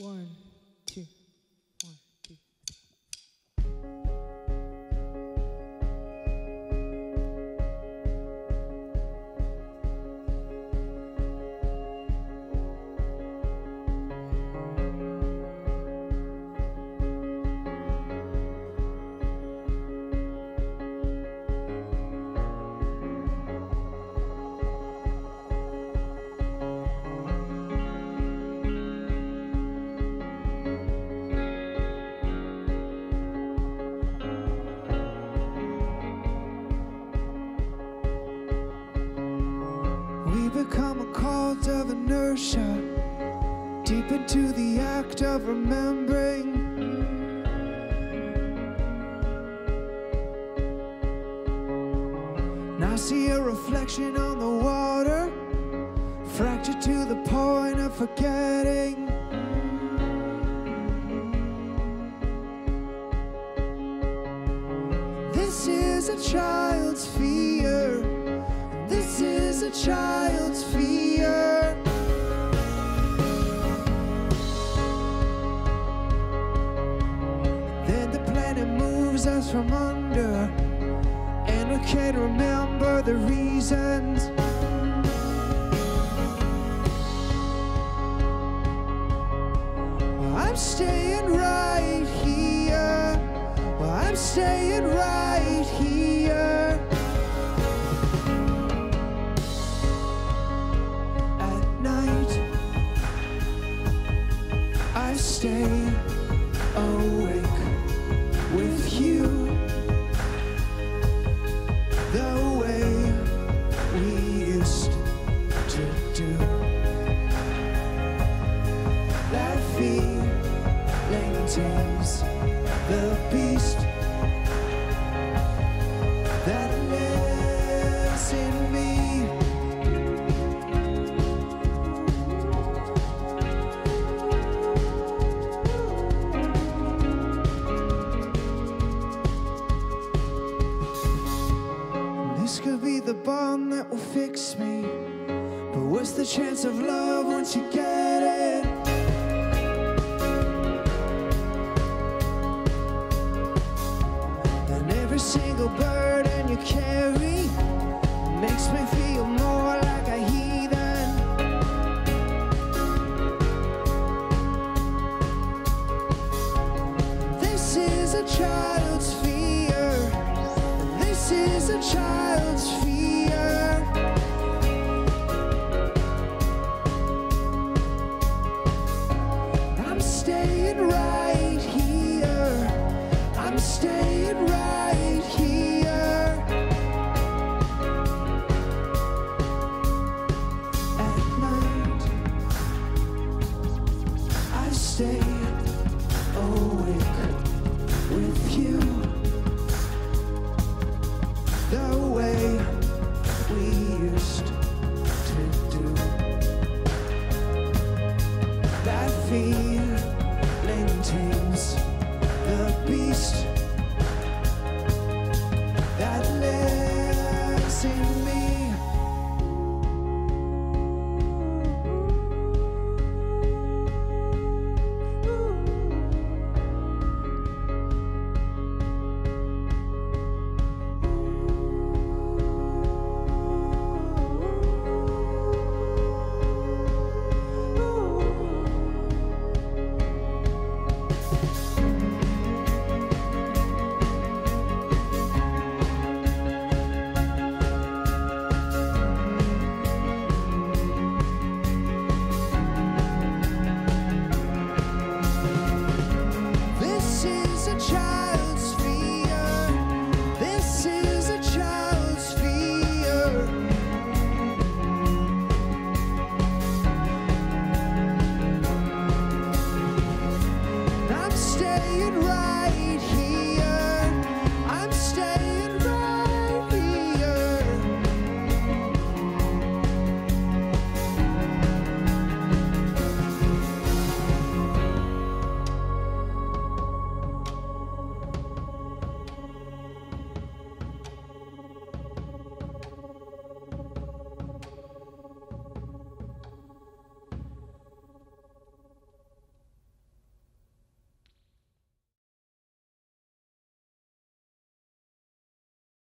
One, of inertia, deep into the act of remembering. Now see a reflection on the water, fractured to the point of forgetting. This is a child's fear. This is a child's fear. Moves us from under, and we can't remember the reasons. I'm staying right here. I'm staying right here. at night. I stay awake with you the way we used to do. That the beast This could be the bond that will fix me. But what's the chance of love once you get it? And every single burden you carry makes me feel more like a heathen. This is a child's fear. This is a child's awake with you the way we used to do. That feeling tames the beast.